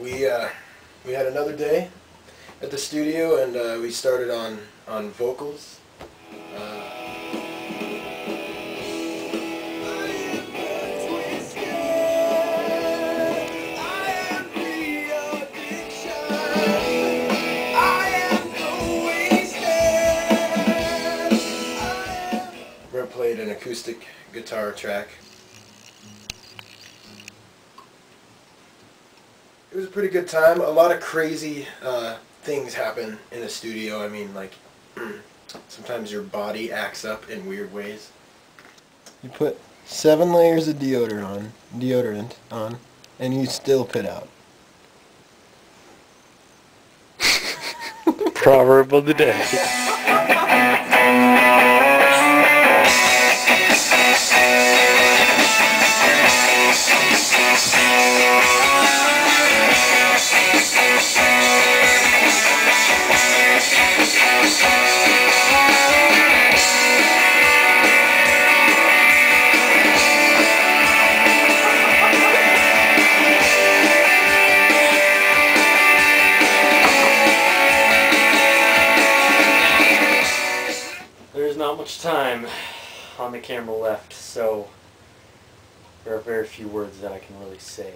we uh, we had another day at the studio, and uh, we started on on vocals. Uh, played an acoustic guitar track. It was a pretty good time. A lot of crazy uh, things happen in the studio. I mean, like, sometimes your body acts up in weird ways. You put seven layers of deodorant on, deodorant on, and you still pit out. Proverb of the day. not much time on the camera left, so there are very few words that I can really say.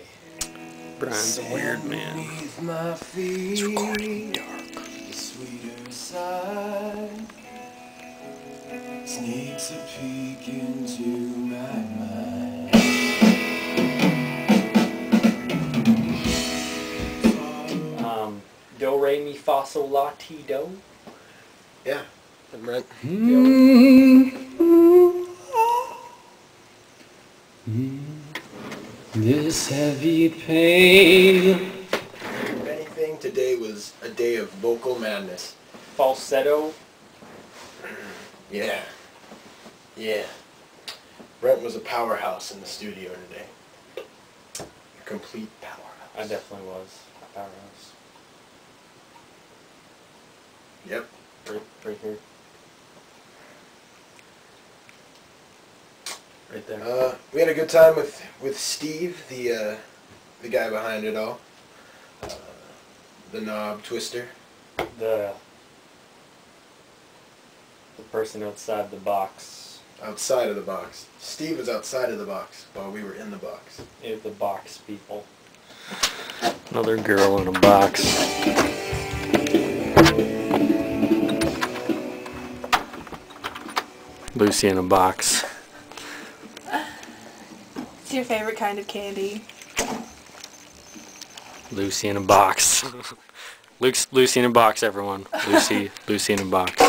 Bryan's a weird man. It's recording dark. The sweeter side sneaks a peek into my mind. Um, do re mi fa sol la ti do. Yeah, I'm mm-hmm. Brent. This heavy pain. If anything, today was a day of vocal madness. Falsetto. Yeah. Yeah. Brent was a powerhouse in the studio today. A complete powerhouse. I definitely was. Powerhouse. Yep. Right, right here. Right there. Uh, we had a good time with with Steve, the uh, the guy behind it all, uh, the knob twister. the the person outside the box Outside of the box. Steve was outside of the box while we were in the box. is the box people. Another girl in a box. Lucy in a box. What's your favorite kind of candy? Lucy in a box. Luke's Lucy in a box, everyone. Lucy, Lucy in a box.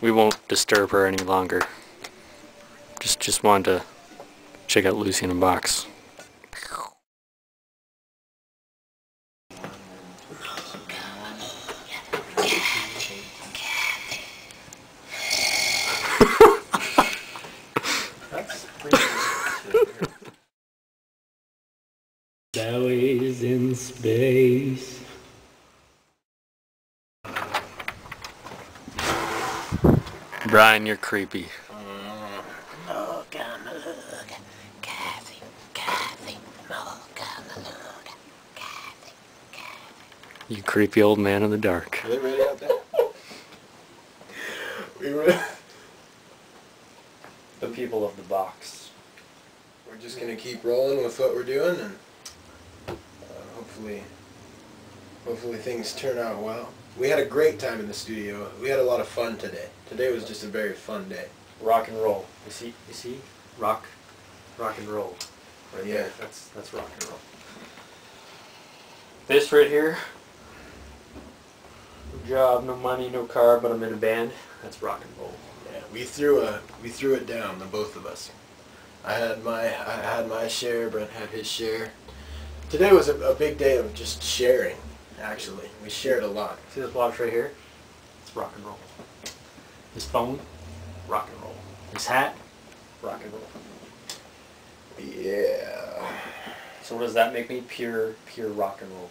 We won't disturb her any longer. Just, just wanted to check out Lucy in a box. That's pretty Zoe's in space. Bryan, you're creepy. Oh, come look. Kathy, Kathy, oh, come look. Kathy, Kathy. You creepy old man in the dark. Are they ready out there? we were, The people of the box. we're just gonna keep rolling with what we're doing and hopefully hopefully things turn out well. We had a great time in the studio. We had a lot of fun today. Today was just a very fun day. Rock and roll. You see? You see? Rock, rock and roll. Right Yeah. there. That's that's rock and roll. This right here. No job, no money, no car, but I'm in a band. That's rock and roll. Yeah, we threw a we threw it down, the both of us. I had my I had my share, Brent had his share. Today was a, a big day of just sharing. Actually, we shared a lot. See this watch right here? It's rock and roll. This phone, rock and roll. This hat, rock and roll. Yeah. So what does that make me? Pure, pure rock and roll.